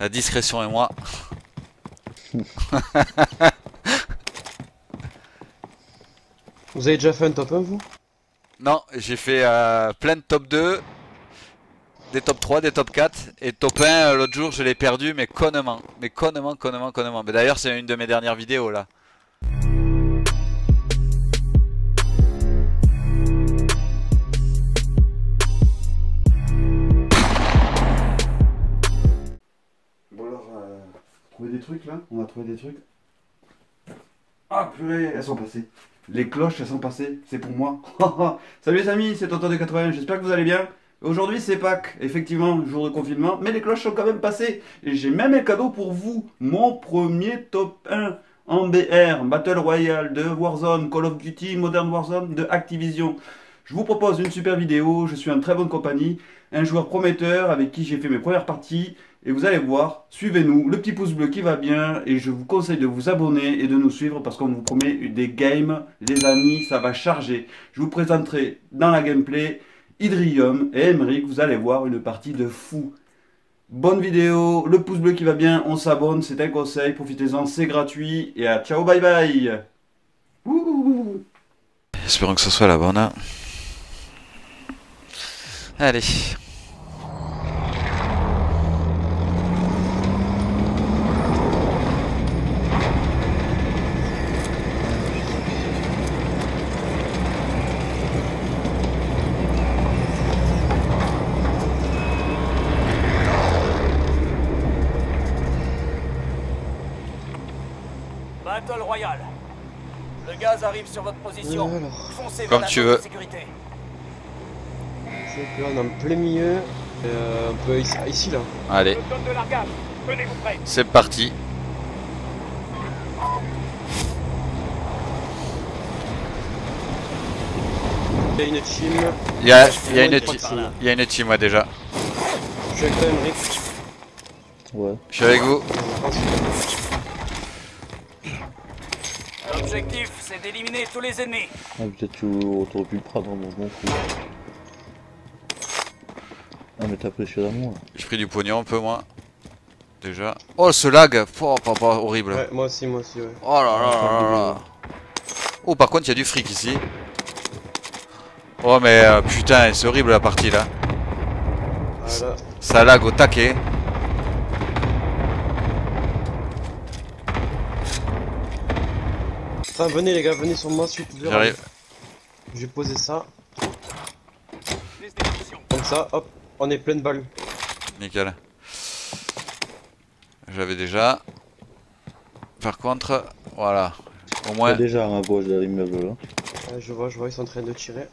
La discrétion et moi. Vous avez déjà fait un top 1 vous? Non, j'ai fait euh, plein de top 2, des top 3, des top 4, et top 1 euh, l'autre jour je l'ai perdu mais connement, mais connement, connement, connement. Mais d'ailleurs c'est une de mes dernières vidéos là. Trucs là On a trouvé des trucs. Ah purée, elles sont passées. Les cloches, elles sont passées. C'est pour moi. Salut les amis, c'est Tonton de 80. J'espère que vous allez bien. Aujourd'hui c'est Pâques, effectivement, jour de confinement, mais les cloches sont quand même passées. Et j'ai même un cadeau pour vous. Mon premier top 1 en BR, Battle Royale de Warzone, Call of Duty, Modern Warzone de Activision. Je vous propose une super vidéo, je suis en très bonne compagnie, un joueur prometteur avec qui j'ai fait mes premières parties, et vous allez voir, suivez-nous, le petit pouce bleu qui va bien, et je vous conseille de vous abonner et de nous suivre parce qu'on vous promet des games, les amis, ça va charger. Je vous présenterai dans la gameplay Hydrium et Emmerich, vous allez voir une partie de fou. Bonne vidéo, le pouce bleu qui va bien, on s'abonne, c'est un conseil, profitez-en, c'est gratuit, et à ciao, bye bye. Espérons que ce soit la bonne. hein. Allez. Battle Royale. Le gaz arrive sur votre position. Alors, Foncez Comme vers la tu veux. de sécurité. c'est que là on est en plein milieu. Euh, un peu ici, ici, là. Allez, c'est parti. Il y a une team. Il y a, il y a une, Ouais, teams. il y a une team, moi déjà. Je suis avec toi, Emmerich. Ouais. Je suis avec vous. L'objectif, c'est d'éliminer tous les ennemis. Ah, peut-être que tu t'aurais pu le prendre, m'en fous. Ah, mais t'as l'amour. là. J'ai pris du pognon un peu, moi. Déjà. Oh, ce lag Oh, pas, pas horrible. Ouais, moi aussi, moi aussi, ouais. Oh là là là là là. Oh, par contre, il y a du fric ici. Oh, mais euh, putain, c'est horrible la partie là. Voilà. Ça lag au taquet. Enfin, venez les gars, venez sur moi, suite. J'arrive. Je vais poser ça. Comme ça, hop, on est plein de balles. Nickel. J'avais déjà. Par contre, voilà. Au moins, déjà à gauche de l'immeuble là. Ouais, je vois, je vois, ils sont en train de tirer.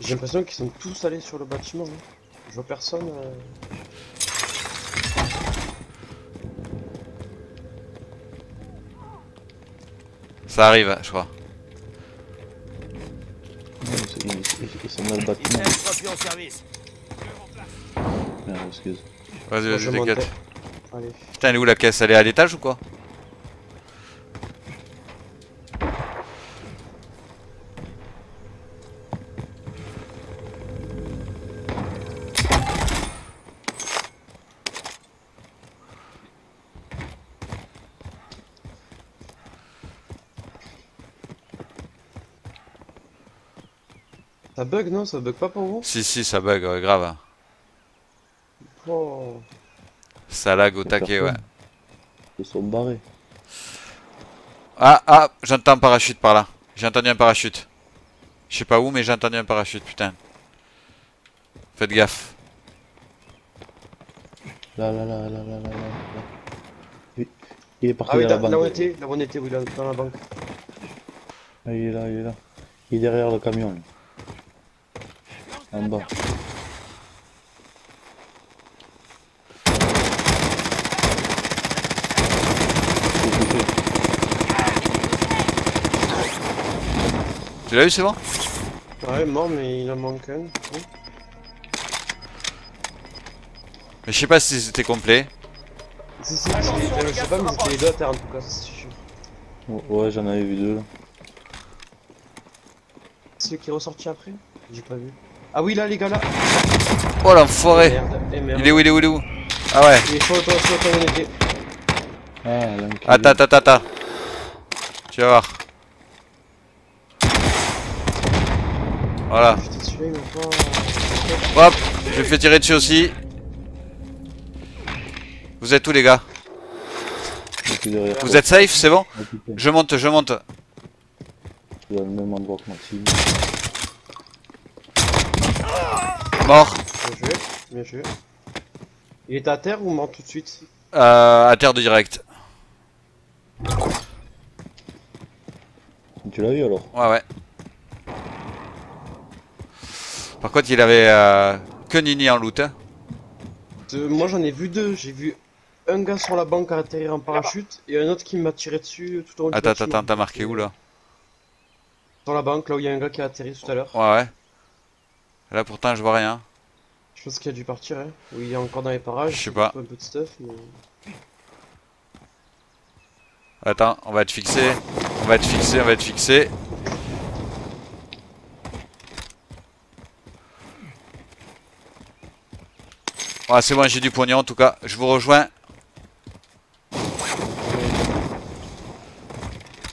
J'ai l'impression qu'ils sont tous allés sur le bâtiment. hein. Je vois personne. euh. Ça arrive, je crois. Ils sont. Merde, excuse. Vas-y, vas-y, t'inquiète. Putain, elle est où la caisse? Elle est à l'étage ou quoi? Ça bug non? Ça bug pas pour vous? Si, si, ça bug, ouais, grave. Oh. Ça lag au taquet, ouais. Ils sont barrés. Ah, ah, j'entends un parachute par là. J'ai entendu un parachute. Je sais pas où, mais j'ai entendu un parachute, putain. Faites gaffe. Là, là, là, là, là, là, là. Il est parti Ah oui, là, où on était, là où on était, oui, là, dans la banque. Ah, il est là, il est là. Il est derrière le camion. là. En bas. Tu l'as eu, c'est bon Ouais, mort, mais il en manque un. Oui. Mais je sais pas si c'était complet. Si, si, je sais pas, mais c'était les deux à terre en tout cas, c'est sûr. Ouais, j'en avais vu deux là. celui qui est ressorti après J'ai pas vu. Ah oui, là, les gars, là. Oh l'enfoiré Merde, eh. Il est où, il est où, il est où? Ah ouais Il on était. Ah. Attends, attends, attends. Tu vas voir. Voilà. M'a pas. Hop, je fais tirer dessus aussi. Vous êtes où les gars? Vous êtes safe, c'est bon? Je monte, je monte. je suis dans le même endroit que Maxime. Mort. Bien joué, bien joué. Il est à terre ou mort tout de suite? Euh, à terre de direct. Tu l'as vu alors? Ouais, ouais. Par contre, il avait euh, que Nini en loot. hein. Euh, Moi j'en ai vu deux. J'ai vu un gars sur la banque atterrir en parachute et un autre qui m'a tiré dessus tout en haut du Attends, bâtiment. attends, t'as marqué où là? Sur la banque, là où il y a un gars qui a atterri tout à l'heure. Ouais, ouais. Là pourtant, je vois rien. Je pense qu'il a dû partir, hein. Ou il est encore dans les parages. Je sais pas. Un peu de stuff, mais... Attends, on va être fixé. On va être fixé, on va être fixé. Ouais, c'est bon, j'ai du pognon en tout cas. Je vous rejoins.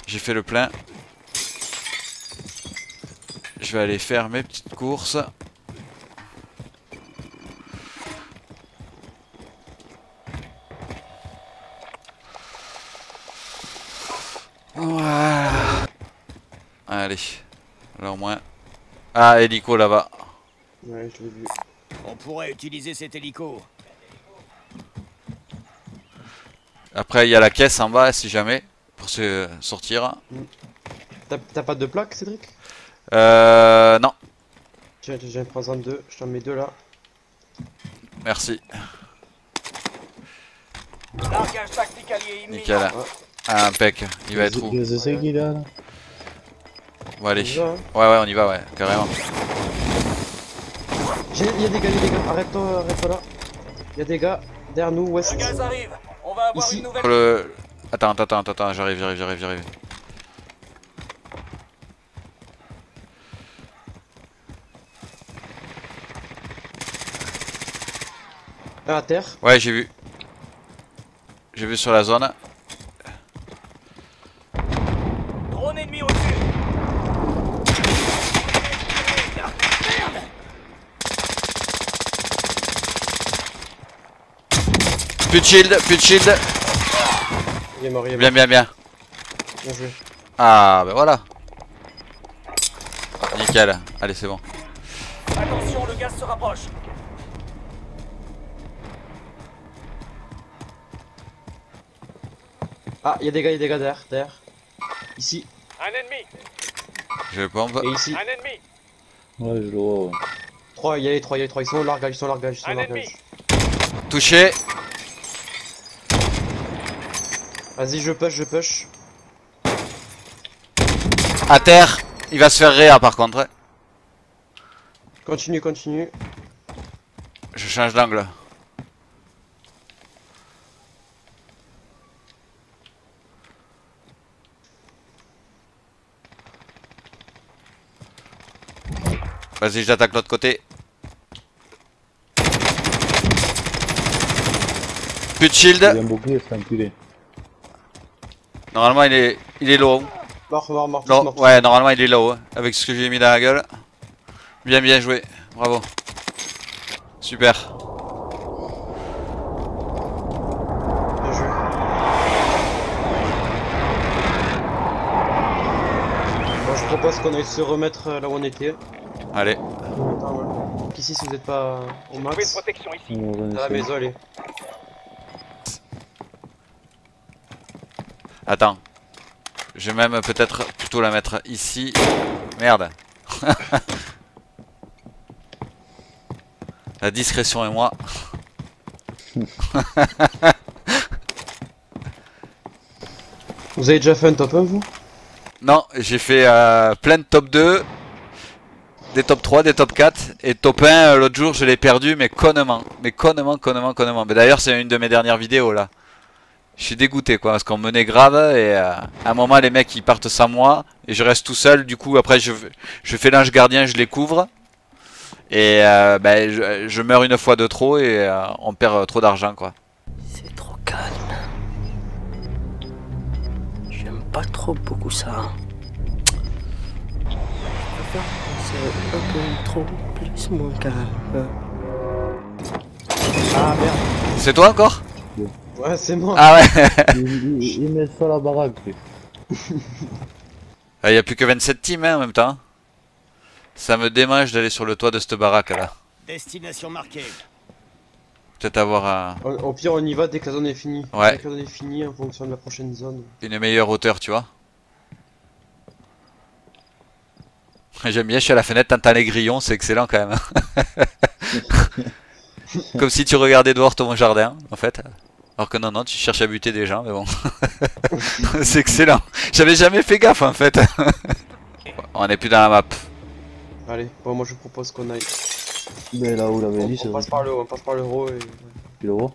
J'ai fait le plein. Je vais aller faire mes petites courses. Voilà. Allez. Là au moins. Ah, hélico là-bas. Ouais, je l'ai vu. On pourrait utiliser cet hélico. Après, il y a la caisse en bas si jamais. Pour se sortir. T'as t'as pas de plaque, Cédric? Euh. Non. Tiens, tiens, prends-en deux. Je t'en mets deux là. Merci. Largage tactique allié imminent. Nickel. Ah, impec. Il va être où là allez. Déjà, hein. Ouais, ouais, on y va, ouais, carrément. J'ai- Il y a des gars, il y a des gars. Arrête-toi, arrête-toi là. Il y a des gars derrière nous, ouest. Le gaz arrive. On va avoir Ici. une nouvelle. Le. Attends, attends, attends, attends, j'arrive, j'arrive, j'arrive, j'arrive. À terre. Ouais, j'ai vu. J'ai vu sur la zone. Drone ennemi au-dessus. Plus de shield, plus de shield. Il est mort, il est mort. Bien, bien, bien. Bien joué. Ah, ben voilà. Nickel. Allez, c'est bon. Attention, le gaz se rapproche. Ah, il y a des gars, il y a des gars derrière, derrière. Ici Un ennemi. Je pompe. et ici. Un ennemi. Ouais, je le vois. ouais. Trois, il y a les trois, il y a les trois. Ils sont au largage, ils sont au largage, ils sont au largage. Touché. Vas-y, je push, je push. À terre. Il va se faire réa par contre. Continue, continue. Je change d'angle. Vas-y, j'attaque l'autre côté. Plus de Il shield. a un bouclier, cet enculé. Normalement, il est, il est low. Mort, mort, mort, ouais, normalement, il est low. hein, Avec ce que j'ai mis dans la gueule. Bien, bien joué. Bravo. Super. Bien joué. Bon, je propose qu'on aille se remettre euh, là où on était. Allez. Attends, ouais. Ici, si vous n'êtes pas au Trouver une max, protection ici. Dans la maison, allez. Attends. Je vais même peut-être plutôt la mettre ici. Merde. la discrétion et moi. Vous avez déjà fait un top 1, vous? Non, j'ai fait euh, plein de top 2. Des top 3, des top 4. Et top 1, euh, l'autre jour, je l'ai perdu, mais connement. Mais connement, connement, connement. Mais d'ailleurs, c'est une de mes dernières vidéos là. Je suis dégoûté quoi, parce qu'on menait grave et euh, à un moment les mecs ils partent sans moi et je reste tout seul. Du coup après je, je fais l'ange gardien, je les couvre et euh, ben, je, je meurs une fois de trop et euh, on perd trop d'argent quoi. C'est trop calme. J'aime pas trop beaucoup ça. C'est un peu trop plus moins calme. Ah merde C'est toi encore? Ouais, c'est moi. Ah ouais il, il- il met ça à la baraque lui. Il y a plus que 27 teams hein, en même temps. Ça me démange d'aller sur le toit de cette baraque là. Destination marquée. Peut-être avoir un- Au, au pire, on y va dès que la zone est finie. Ouais. Dès que la zone est finie en fonction de la prochaine zone. une meilleure hauteur, tu vois. J'aime bien, je suis à la fenêtre, t'entends les grillons, c'est excellent quand même. Comme si tu regardais dehors ton jardin, en fait. Alors que non, non, tu cherches à buter des gens, mais bon. c'est excellent. J'avais jamais fait gaffe en fait. On est plus dans la map. Allez, bon, moi je vous propose qu'on aille. Mais là où On, l'avait dit, c'est on passe par le haut, on passe par le haut et. Tu le Attends,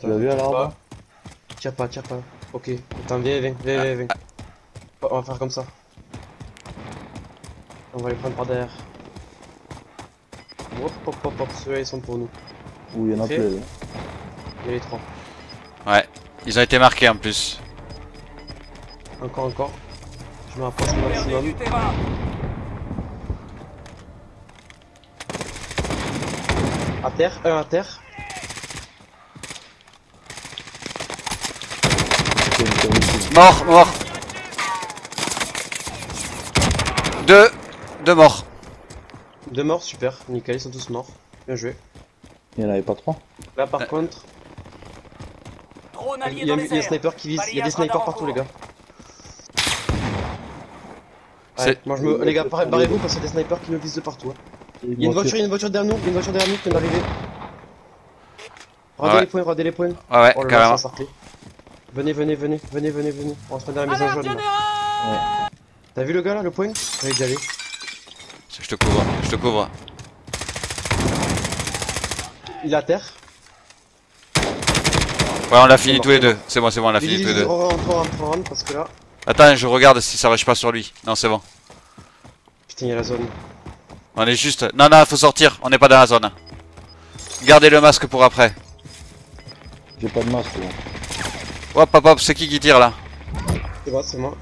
Tu l'as vu à l'arbre pas. Tire pas, tire pas. Ok, attends, viens, viens, viens, viens, viens. On va faire comme ça. On va les prendre par derrière. Hop, hop, hop, hop, ceux-là ils sont pour nous. Où il y en a plein. Il y a les trois. Ouais, ils ont été marqués en plus. Encore, encore. Je me rapproche au maximum. À terre, un à terre. Mort, mort. Deux, deux morts. Deux morts, super. Nickel, ils sont tous morts. Bien joué. Il y en avait pas trois Là par contre, Drone il allié y a, dans il les y a des snipers qui visent. Il y a des snipers partout, les gars. Ouais, C'est- moi je me. Les gars, barrez- barrez-vous parce qu'il y a des snipers qui me visent de partout. hein. Il y a une voiture, il y a une voiture derrière nous, il y a une voiture derrière nous qui vient d'arriver. Regardez Ouais. les points, regardez les points. Ouais, ouais, Oh carrément. Venez, venez, venez, venez, venez, venez. On se met dans la maison jaune. T'as vu le gars là, le point? Allez, d'y aller. Je te couvre, je te couvre. Il est à terre. Ouais, on l'a fini tous les deux. C'est bon, c'est bon, on l'a fini tous les deux. parce que là. Attends, je regarde si ça rush pas sur lui. Non, c'est bon. Putain, il y a la zone. On est juste. Non, non, faut sortir. On n'est pas dans la zone. Gardez le masque pour après. J'ai pas de masque là. Hop, hop, hop, c'est qui qui tire là C'est bon, c'est moi.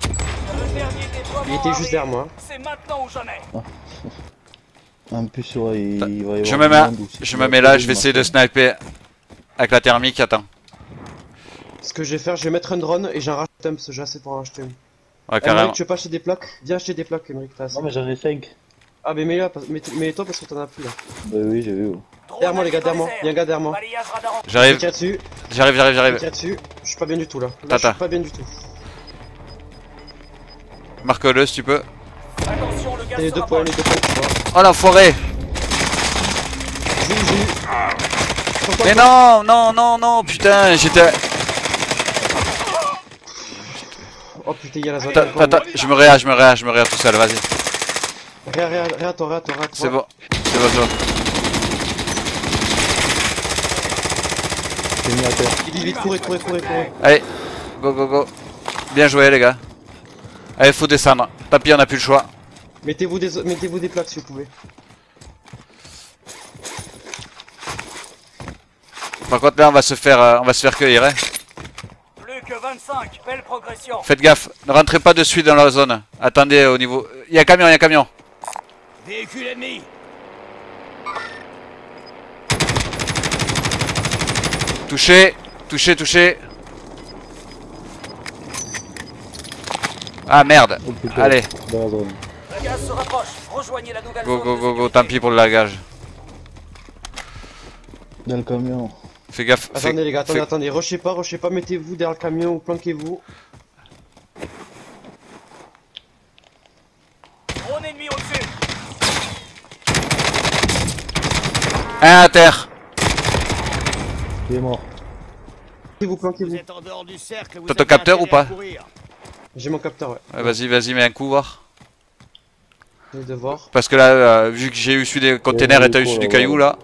Il était juste derrière moi. C'est maintenant ou jamais. En plus, ouais, il, il va y Je me mets, je me là, je vais essayer de sniper avec la thermique. Attends. Ce que je vais faire, je vais mettre un drone et j'en rachète un parce que j'ai assez pour en acheter un. Ouais, carrément. Emmerich, tu veux pas acheter des plaques? Viens acheter des plaques, Emmerich, t'as assez. Non, mais j'en ai 5. Ah, mais parce- mets- mets-toi parce que t'en as plus là. Bah oui, j'ai vu. Derrière moi, les gars, derrière moi. airs. Il y a un gars derrière moi. J'arrive, j'arrive, j'arrive, je j'arrive. dessus. Je suis pas bien du tout là. Là, je suis pas bien du tout. Marque-le si tu peux. Attention, le Et les deux points, les deux points. Oh l'enfoiré J'ai eu, j'ai eu. Mais non, non, non, non, putain, j'étais. Oh putain, il y a la zone. Attends, attends, je me réa, je me réa, je me réa tout seul, vas-y. Réa, réa, réa, toi, réa, toi, réa, toi. C'est bon, c'est bon, c'est bon. J'ai mis à terre. Vite, vite, vite, courez, courez, courez, courez. Allez, go, go, go. Bien joué, les gars. Allez, faut descendre. Tant pis, on a plus le choix. Mettez-vous des, mettez-vous des plaques si vous pouvez. Par contre, là, on va se faire, euh, on va se faire cueillir. Hein. Plus que 25. Belle progression. Faites gaffe, ne rentrez pas de suite dans la zone. Attendez au niveau. Il y a un camion, il y a un camion. Véhicule ennemi. Touché, touché, touché. Ah merde. Oh. Allez, Dans la zone. Le gaz se rapproche. Rejoignez la nouvelle go, zone go, go, go. Tant pis pour le lagage. Dans le camion. Fais gaffe. fais- Attendez les gars, attendez, fais- attendez. Rushez pas, rushez pas, mettez-vous derrière le camion ou planquez-vous. Drone ennemi au-dessus. Un à terre. Il est mort. Planquez-vous, planquez-vous. êtes en dehors du cercle. T'as ton capteur ou pas J'ai mon capteur, ouais. Ouais, Vas-y, vas-y, mets un coup, voir. J'ai de voir. Parce que là, euh, vu que j'ai eu celui des containers et t'as eu coup, du caillou là.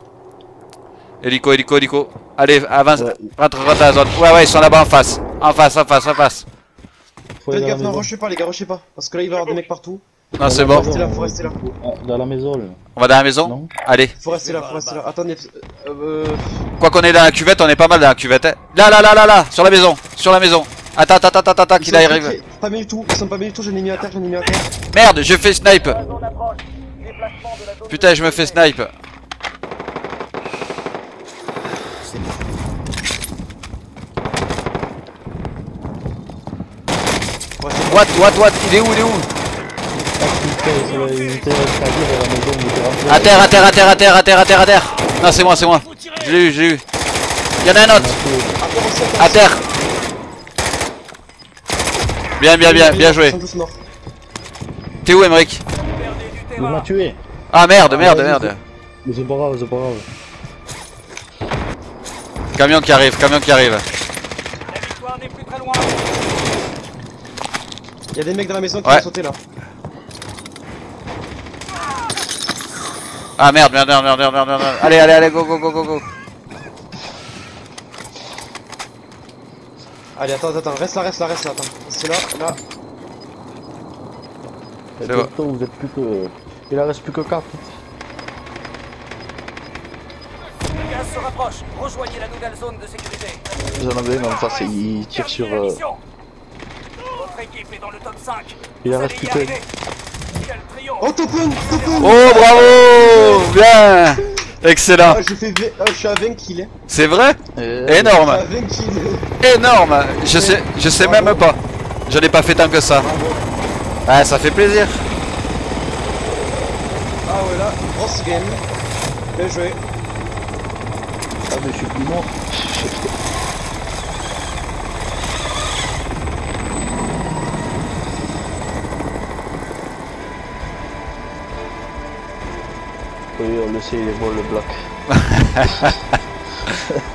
Hélico, hélico, hélico. Allez, avance. Ouais. Rentre, rentre dans la zone. Ouais, ouais, ils sont là-bas en face. En face, en face, en face. Faut Faites gaffe, non, rushez pas les gars, rushez pas. Parce que là il va y avoir des mecs partout. Non, c'est bon. la Restez là, faut rester là. Ah, Dans la maison, là. On va dans la maison Non Allez. Faut rester là, faut rester là. Attendez, euh, euh, Quoi qu'on est dans la cuvette, on est pas mal dans la cuvette. hein. Là, là, là, là, là, sur la maison. Sur la maison. Attends, attends, attends, attends, attends, qu'il arrive. Pas mis du tout, ils sont pas mis du tout, j'en ai mis à terre, j'en ai mis à terre. Merde, je fais snipe. Putain, je me fais snipe. Là. What, what, what Il est où, il est où Ah. À terre, à terre, à terre, à terre, à terre, à terre, à terre. Non, c'est moi, c'est moi. Je l'ai eu, je l'ai eu. Il y en a un autre. À terre. Bien, bien, bien, bien joué. T'es où, Emmerich Il m'a tué. Ah merde, merde, vas-y, merde. Mais c'est pas grave, c'est pas grave. Camion qui arrive, camion qui arrive. La victoire n'est plus très loin. Y'a des mecs dans la maison qui Ouais. vont sauter là. Ah merde, merde, merde, merde, merde, merde, merde. Allez, allez, allez, go, go, go, go, go. Allez, attends, attends, reste là, reste là, reste là, attends. Reste là, là. C'est bon. vous êtes plus que. Il en reste plus que 4. Rapproche. Rejoignez la nouvelle zone de sécurité. Vous en avez en face il tire sur. Euh, mission. Votre équipe est dans le top 5. Il reste. Oh, top 1 Top 1 Oh, bravo Bien Excellent Ah, j'ai fait v... ah, je suis à 20 kills. hein. C'est vrai euh, Je suis Énorme à 20 kills. Énorme Je sais, je sais même pas. J'en ai pas fait tant que ça. Ah, ça fait plaisir. Ah ouais, là, grosse game. Bien joué. Ah, mais je suis plus mort. Oui, on le sait, il est bon le bloc.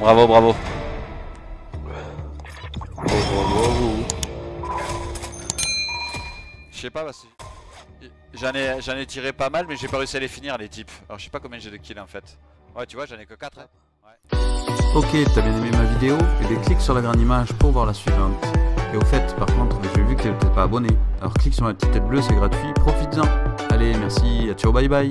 Bravo, bravo. Je sais pas, parce que j'en ai, ai tiré pas mal, mais j'ai pas réussi à les finir, les types. Alors je sais pas combien j'ai de kills en fait. Ouais, tu vois, j'en ai que 4. Ok, t'as bien aimé ma vidéo Et bien clique sur la grande image pour voir la suivante. Et au fait, par contre, j'ai vu que t'es peut-être pas abonné. Alors clique sur la petite tête bleue, c'est gratuit, profites-en. Allez, merci, à ciao, bye bye